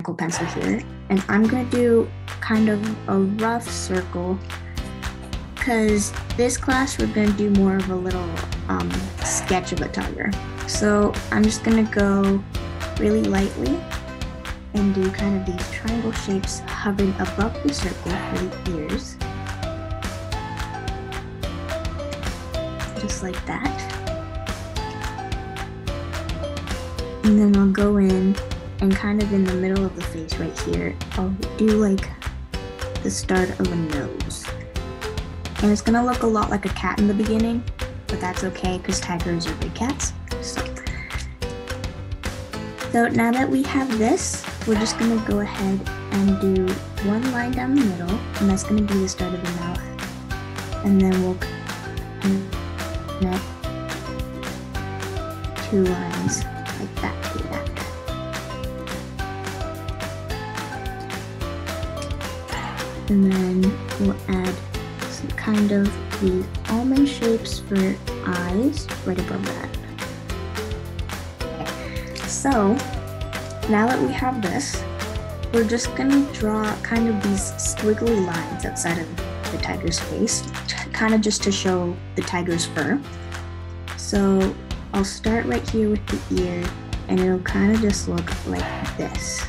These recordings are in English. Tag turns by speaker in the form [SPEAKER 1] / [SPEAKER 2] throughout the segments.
[SPEAKER 1] pencil here, and I'm gonna do kind of a rough circle because this class we're gonna do more of a little um, sketch of a tiger. So I'm just gonna go really lightly and do kind of these triangle shapes hovering above the circle for the ears. Just like that. And then I'll go in and kind of in the middle of the face right here, I'll do like the start of a nose. And it's gonna look a lot like a cat in the beginning, but that's okay because tigers are big cats. So, so now that we have this, we're just gonna go ahead and do one line down the middle, and that's gonna be the start of the mouth. And then we'll connect two lines like that And then we'll add some kind of these almond shapes for eyes right above that. So now that we have this, we're just gonna draw kind of these squiggly lines outside of the tiger's face, kind of just to show the tiger's fur. So I'll start right here with the ear and it'll kind of just look like this.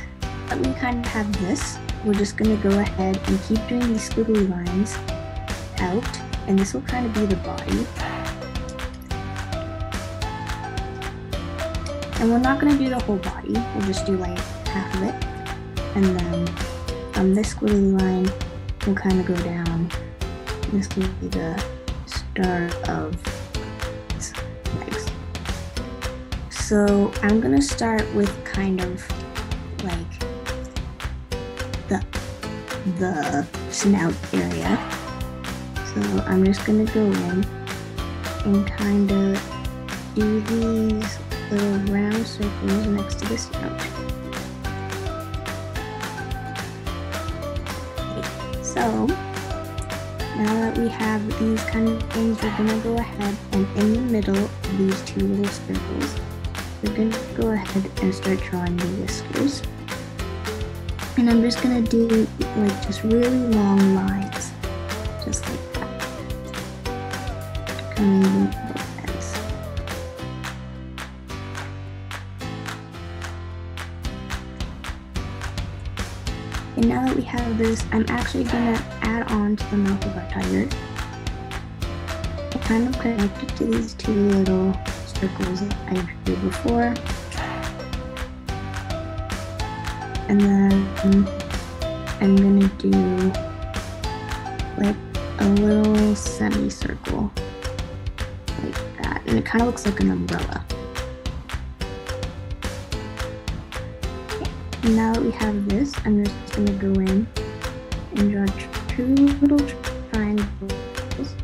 [SPEAKER 1] Let me kind of have this, we're just gonna go ahead and keep doing these squiggly lines out, and this will kind of be the body. And we're not gonna do the whole body, we'll just do like half of it. And then from this squiggly line, we'll kind of go down. This will be the start of legs. So I'm gonna start with kind of like the the snout area. So I'm just gonna go in and kind of do these little round circles next to the snout. So now that we have these kind of things, we're gonna go ahead and in the middle of these two little circles, we're gonna go ahead and start drawing the whiskers. And I'm just gonna do like just really long lines, just like that. And now that we have this, I'm actually gonna add on to the mouth of our tiger. I kind of connected to these two little circles I drew before. And then I'm gonna do like a little semicircle like that. And it kind of looks like an umbrella. Now that we have this, I'm just gonna go in and draw two little triangles,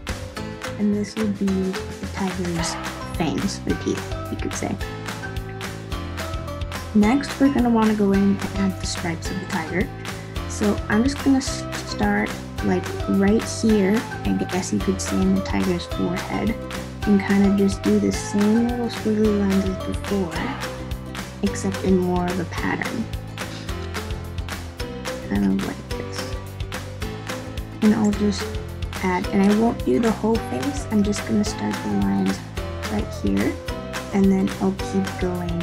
[SPEAKER 1] and this will be the tiger's fangs or teeth, you could say. Next, we're gonna wanna go in and add the stripes of the tiger. So I'm just gonna start like right here, I guess you could say in the tiger's forehead, and kind of just do the same little squiggly lines as before, except in more of a pattern kind of like this. And I'll just add, and I won't do the whole face, I'm just gonna start the lines right here, and then I'll keep going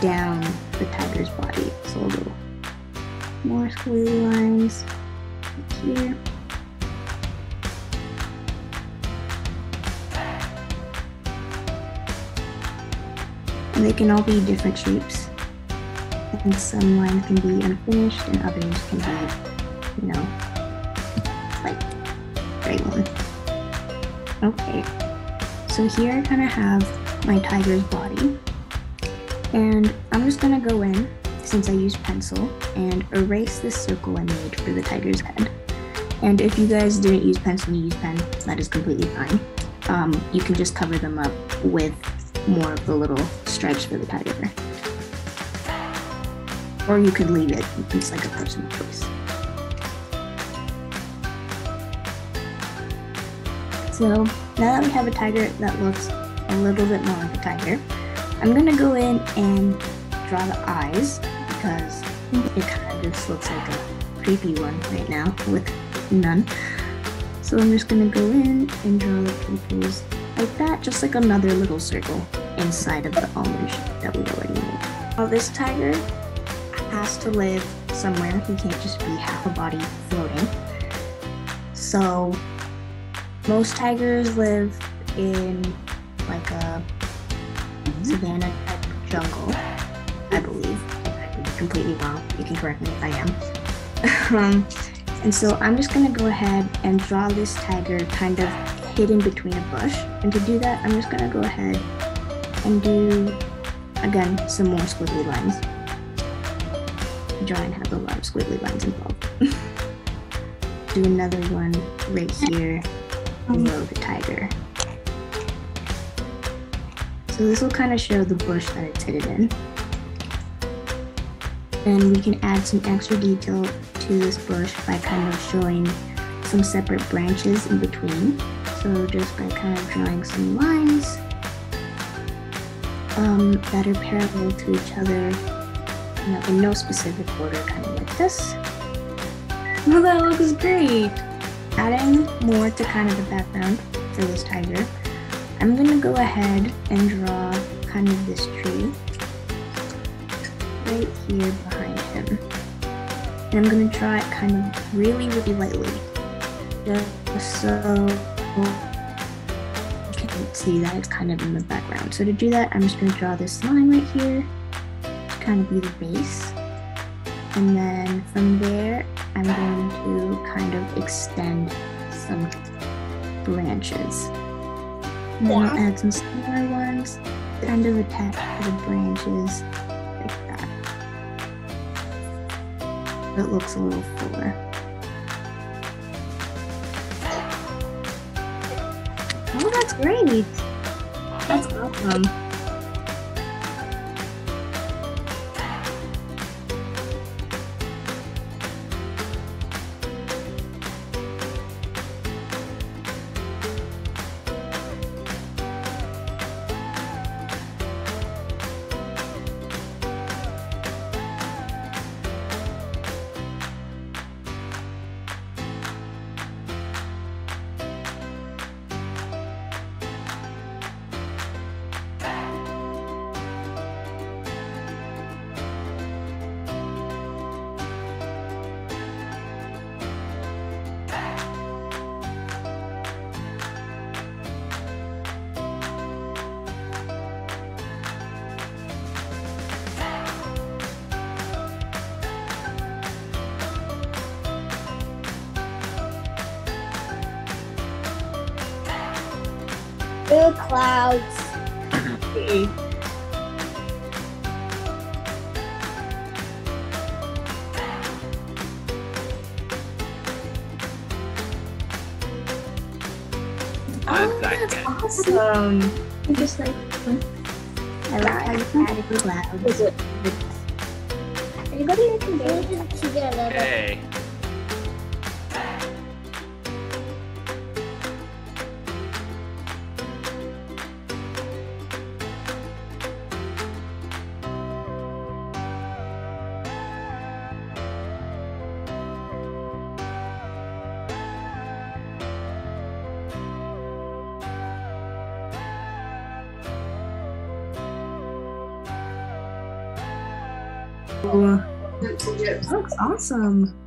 [SPEAKER 1] down the tiger's body. So a little more squiggly lines right here. And they can all be different shapes and some lines can be unfinished and others can be, you know, like straight one. Okay, so here I kind of have my tiger's body and I'm just gonna go in since I used pencil and erase this circle I made for the tiger's head. And if you guys didn't use pencil, you use pen, that is completely fine. Um, you can just cover them up with more of the little stripes for the tiger or you could leave it. It's like a personal choice. So now that we have a tiger that looks a little bit more like a tiger, I'm gonna go in and draw the eyes because It kind of just looks like a creepy one right now with none. So I'm just gonna go in and draw the pupils like that, just like another little circle inside of the almond shape that we already made. Now this tiger has to live somewhere. He can't just be half a body floating. So most tigers live in like a savanna type jungle, I believe. I could be completely wrong. You can correct me if I am. um, and so I'm just gonna go ahead and draw this tiger kind of hidden between a bush. And to do that, I'm just gonna go ahead and do, again, some more squiggly lines. Drawing has a lot of squiggly lines involved. do another one right here below the tiger. So this will kind of show the bush that it's hidden in. And we can add some extra detail to this bush by kind of showing some separate branches in between. So just by kind of drawing some lines um, that are parallel to each other, you know, in no specific order, kind of like this. Well, that looks great! Adding more to kind of the background for this tiger, I'm gonna go ahead and draw kind of this tree right here behind him. And I'm to draw it kind of really, really lightly. Just so you can see that it's kind of in the background. So to do that, I'm just to draw this line right here to kind of be the base. And then from there, I'm going to kind of extend some branches. And then I'll add some smaller ones, kind of attached to the branches it looks a little fuller. Oh, that's great! That's awesome.
[SPEAKER 2] Blue clouds.
[SPEAKER 1] Oh, that's awesome. I'm just like, I like how you added the clouds.
[SPEAKER 2] Anybody can do it together.
[SPEAKER 3] Okay.
[SPEAKER 1] That looks awesome.